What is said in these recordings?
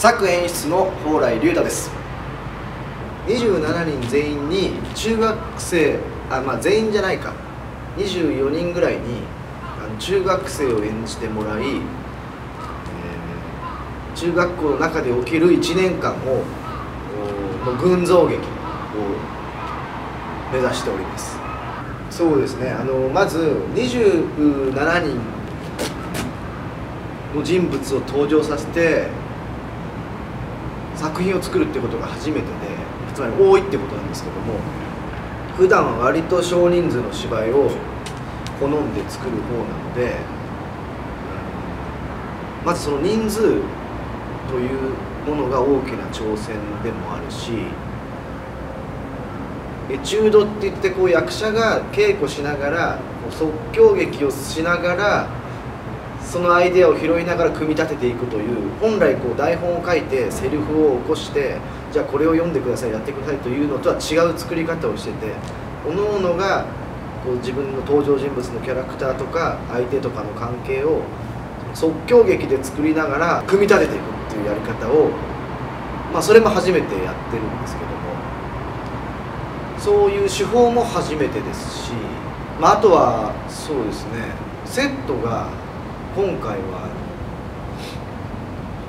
作演出の蓬莱龍太です。27人全員に中学生あまあ全員じゃないか。24人ぐらいに中学生を演じてもらい、えー中学校の中で起きる1年間をおの群像劇を目指しております。そうですね。あのまず27人の人物を登場させて作品を作るってことが初めてでつまり多いってことなんですけども普段は割と少人数の芝居を好んで作る方なのでまずその人数というものが大きな挑戦でもあるしエチュードって言ってこう役者が稽古しながら即興劇をしながらそのアイデアを拾いながら組み立てていくという本来こう台本を書いてセリフを起こしてじゃあこれを読んでくださいやってくださいというのとは違う作り方をしてて各々がこう自分の登場人物のキャラクターとか相手とかの関係を即興劇で作りながら組み立てていくっていうやり方を、まあ、それも初めてやってるんですけどもそういう手法も初めてですし、まあ、あとはそうですねセットが今回は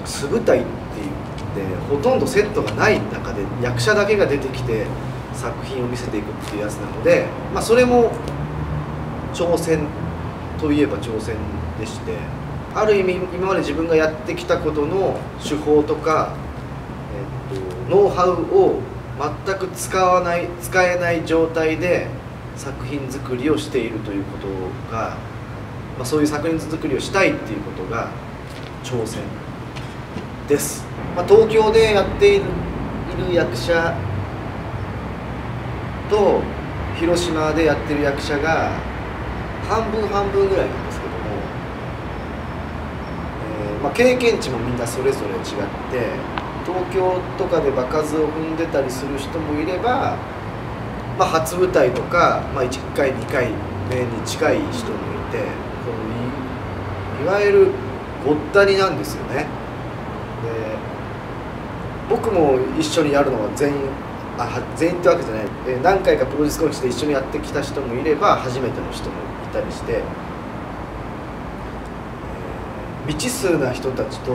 素舞台って言ってほとんどセットがない中で役者だけが出てきて作品を見せていくっていうやつなので、まあ、それも挑戦といえば挑戦でしてある意味今まで自分がやってきたことの手法とか、えっと、ノウハウを全く使わない使えない状態で作品作りをしているということが、まあ、そういう作品作りをしたいっていうことが挑戦です、まあ、東京でやっている役者と広島でやってる役者が半分半分ぐらいなんですけども、えーまあ、経験値もみんなそれぞれ違って東京とかで場数を踏んでたりする人もいれば、まあ、初舞台とか、まあ、1回2回目に近い人もいてこのいいわゆるごったになんですよね。で僕も一緒にやるのは全員あ全員ってわけじゃない、え何回かプロデュースコーチで一緒にやってきた人もいれば初めての人もいたりして、えー未知数な人たちと、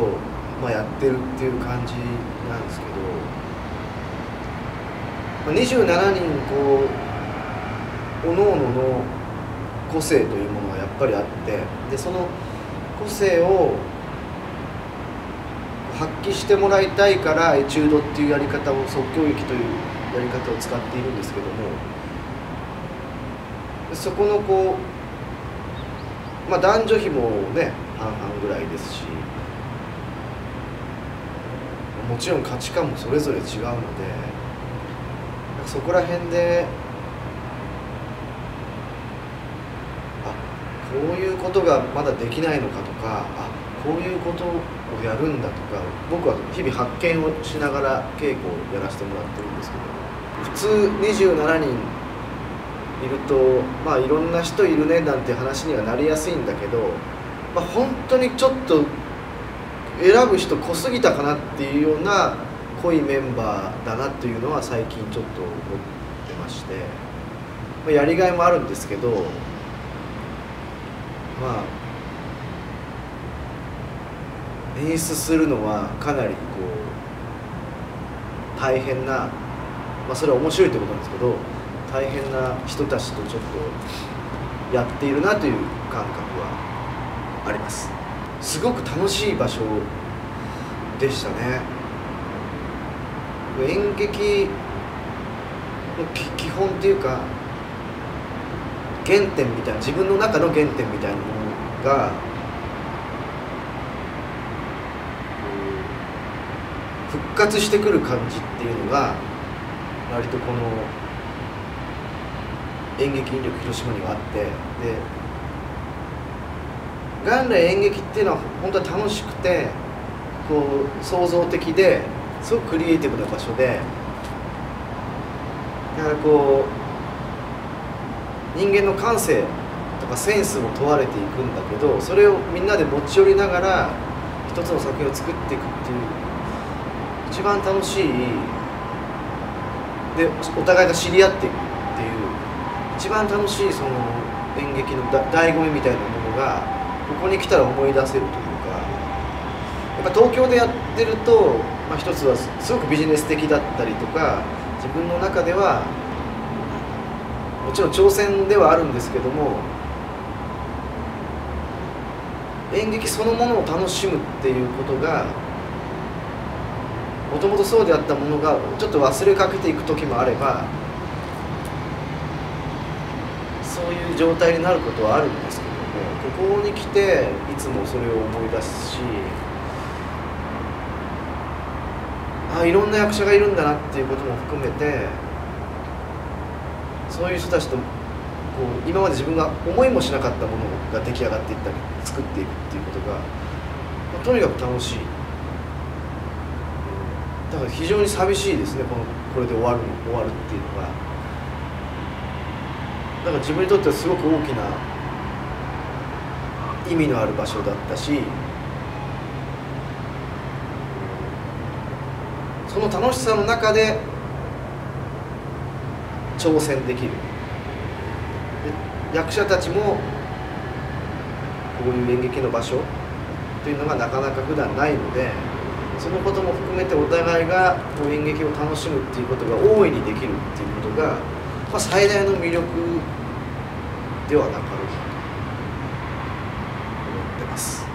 まあ、やってるっていう感じなんですけど、まあ、27人こう各々の個性というものがやっぱりあってでその個性を発揮してもらいたいからエチュードっていうやり方を即興劇というやり方を使っているんですけどもそこのこう、まあ、男女比もね半々ぐらいですしもちろん価値観もそれぞれ違うのでそこら辺であこういうことがまだできないのかとかあこういうことをやるんだとか僕は日々発見をしながら稽古をやらせてもらってるんですけど普通27人いるとまあいろんな人いるねなんて話にはなりやすいんだけど、まあ、本当にちょっと選ぶ人濃すぎたかなっていうような濃いメンバーだなっていうのは最近ちょっと思ってまして、まあ、やりがいもあるんですけどまあ演出するのはかなりこう大変な、まあ、それは面白いってことなんですけど大変な人たちとちょっとやっているなという感覚はあります。すごく楽しい場所でしたね。演劇の基本っていうか原点みたいな自分の中の原点みたいなものが復活してくる感じっていうのが割とこの演劇引力広島にはあってで元来演劇っていうのは本当は楽しくてこう創造的ですごくクリエイティブな場所でだからこう人間の感性とかセンスも問われていくんだけどそれをみんなで持ち寄りながら一つの作品を作っていくっていう一番楽しいでお互いが知り合っていくっていう一番楽しいその演劇のだ醍醐味みたいなものがここに来たら思い出せるというかやっぱ東京でやってると、まあ、一つはすごくビジネス的だったりとか自分の中ではちろん挑戦ではあるんですけども演劇そのものを楽しむっていうことがもともとそうであったものがちょっと忘れかけていく時もあればそういう状態になることはあるんですけどもここに来ていつもそれを思い出すしあいろんな役者がいるんだなっていうことも含めてそういう人たちとこう今まで自分が思いもしなかったものが出来上がっていったり作っていくっていうことが、まあ、とにかく楽しい。だから非常に寂しいですねこのこれで終わる終わるっていうのが。だから自分にとってはすごく大きな意味のある場所だったしその楽しさの中で挑戦できる。役者たちもこういう演劇の場所というのがなかなか普段ないのでそのことも含めてお互いがこう演劇を楽しむっていうことが大いにできるっていうことが、まあ、最大の魅力ではなかろうかと思ってます。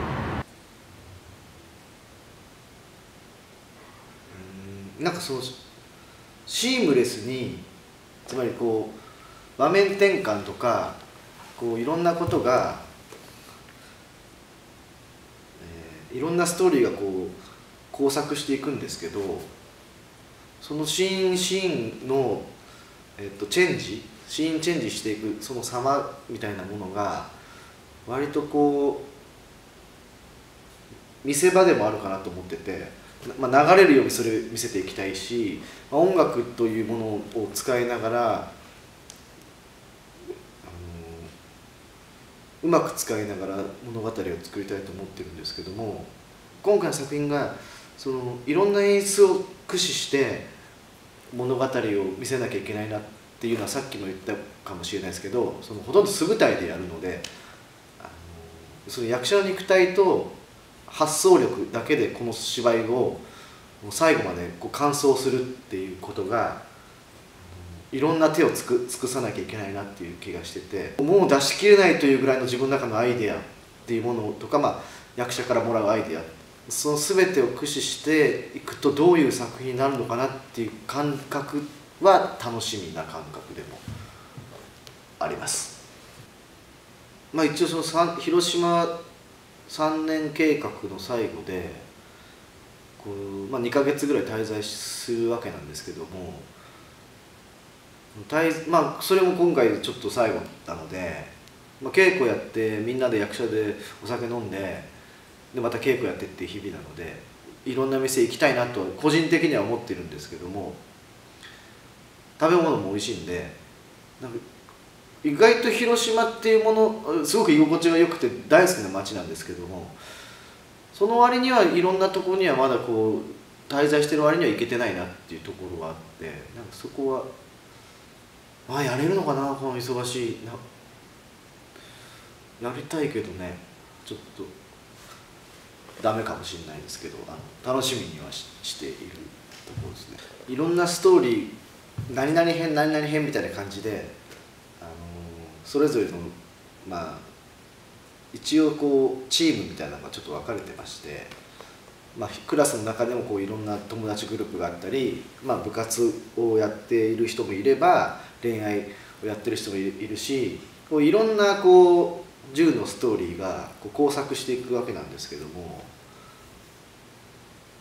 うんなんかそうシームレスにつまりこう場面転換とかこういろんなことが、えー、いろんなストーリーがこう交錯していくんですけどそのシーンシーンの、えっと、チェンジシーンチェンジしていくその様みたいなものが割とこう見せ場でもあるかなと思ってて、まあ、流れるようにそれを見せていきたいし、まあ、音楽というものを使いながらうまく使いながら物語を作りたいと思ってるんですけども今回の作品がそのいろんな演出を駆使して物語を見せなきゃいけないなっていうのはさっきも言ったかもしれないですけどそのほとんど素舞台でやるのであのその役者の肉体と発想力だけでこの芝居を最後までこう完走するっていうことがいろんな手を尽く尽くさなきゃいけないなっていう気がしててもう出し切れないというぐらいの自分の中のアイデアっていうものとか、まあ、役者からもらうアイデアその全てを駆使していくとどういう作品になるのかなっていう感覚は楽しみな感覚でもあります。まあ、一応その広島3年計画の最後でこう、まあ、2か月ぐらい滞在するわけなんですけどもまあそれも今回ちょっと最後なので、まあ、稽古やってみんなで役者でお酒飲んででまた稽古やってっていう日々なのでいろんな店行きたいなと個人的には思ってるんですけども食べ物も美味しいんでなんか意外と広島っていうものすごく居心地が良くて大好きな街なんですけどもその割にはいろんなところにはまだこう滞在してる割には行けてないなっていうところがあってなんかそこはああやれるのかなこの忙しいなやりたいけどねちょっと。ダメかもしれないですけどあの楽しみにはししているところですねいろんなストーリー何々編何々編みたいな感じでそれぞれのまあ一応こうチームみたいなのがちょっと分かれてまして、まあ、クラスの中でもこういろんな友達グループがあったり、まあ、部活をやっている人もいれば恋愛をやってる人もいるしこういろんなこう10のストーリーがこう交錯していくわけなんですけども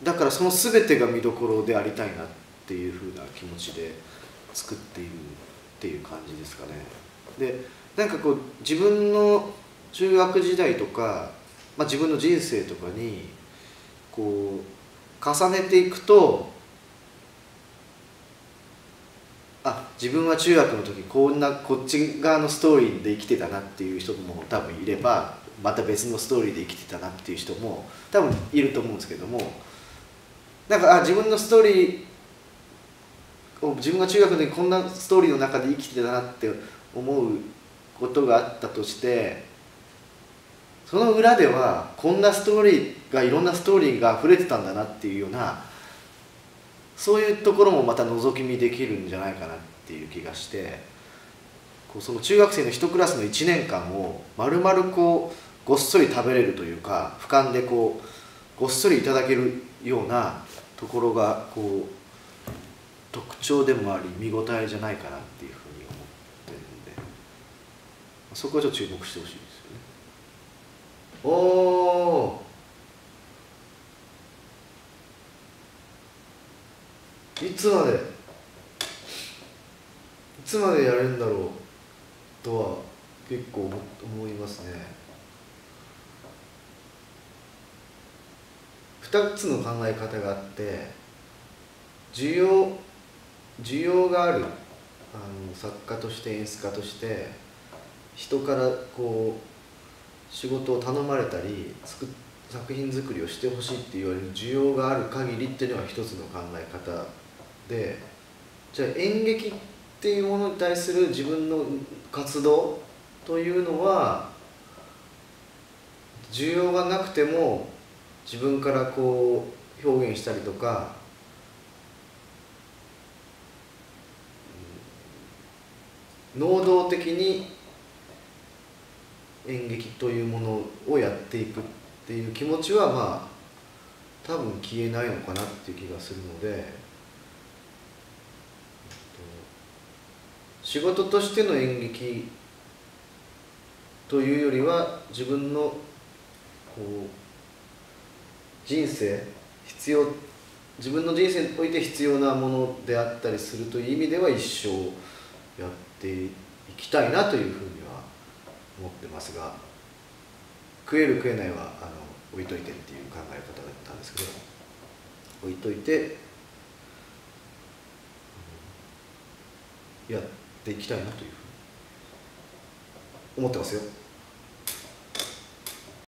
だからその全てが見どころでありたいなっていうふうな気持ちで作っているっていう感じですかね。でなんかこう自分の中学時代とか、まあ、自分の人生とかにこう重ねていくとあ自分は中学の時こんなこっち側のストーリーで生きてたなっていう人も多分いればまた別のストーリーで生きてたなっていう人も多分いると思うんですけどもなんかあ自分のストーリー自分が中学の時こんなストーリーの中で生きてたなって思うことがあったとしてその裏ではこんなストーリーがいろんなストーリーが溢れてたんだなっていうようなそういうところもまた覗き見できるんじゃないかなっていう気がしてこうその中学生の一クラスの1年間を丸々こうごっそり食べれるというか俯瞰でこうごっそりいただけるようなところがこう特徴でもあり見応えじゃないかなっていうふうに思ってるんで。そこはちょっと注目してほしいですよね。おおいつまでいつまでやれるんだろうとは結構思いますね。2つの考え方があって需要需要があるあの作家として演出家として人からこう仕事を頼まれたり作作品作りをしてほしいって言われる需要がある限りっていうのが一つの考え方でじゃあ演劇っていうものに対する自分の活動というのは需要がなくても自分からこう表現したりとか能動的に演劇というものをやっていくっていう気持ちはまあ多分消えないのかなっていう気がするので仕事としての演劇というよりは自分のこう人生必要自分の人生において必要なものであったりするという意味では一生やっていきたいなというふうには思ってますが食える食えないはあの置いといてっていう考え方だったんですけど置いといてやっていきたいなというふうに思ってますよ。